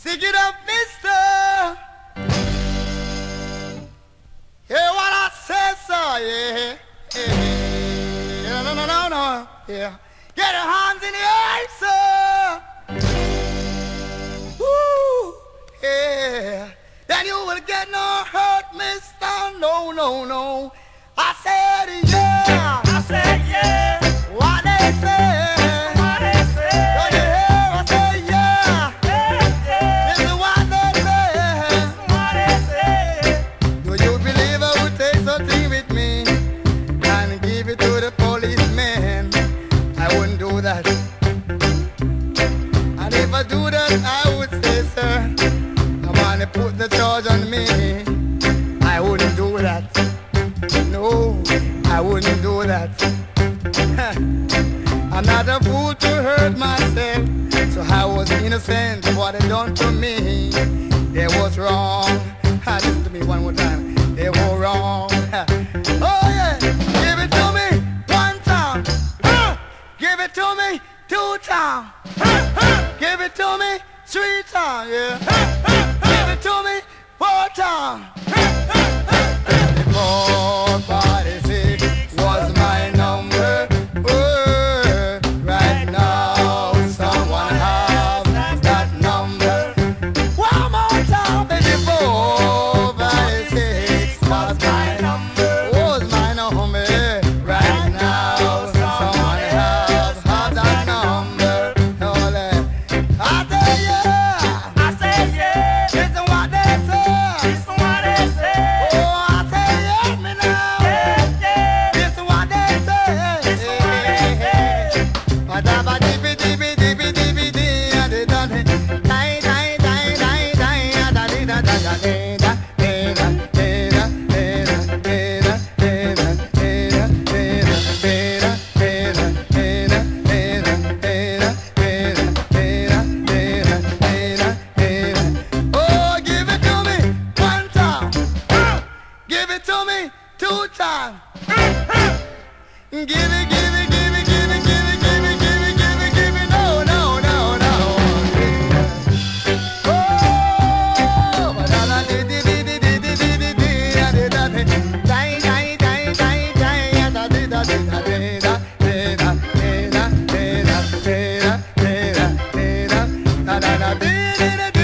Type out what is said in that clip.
Stick it up, mister. Hear what I said, sir, yeah. yeah. yeah. No, no, no, no, yeah. Get your hands in the air, sir. Woo, yeah. Then you will get no hurt, mister. No, no, no. I said, yeah. If I do that, I would say, sir, I want to put the charge on me. I wouldn't do that. No, I wouldn't do that. I'm not a fool to hurt myself, so I was innocent of what they done to me. They was wrong. Ah, Listen to me one more time. They were wrong. Oh yeah, give it to me one time. Ah, Give it to me two times. Three times. Yeah. Give it to me four times. Give it to me two times. give it, give it, give it, give it, give it. da da da da da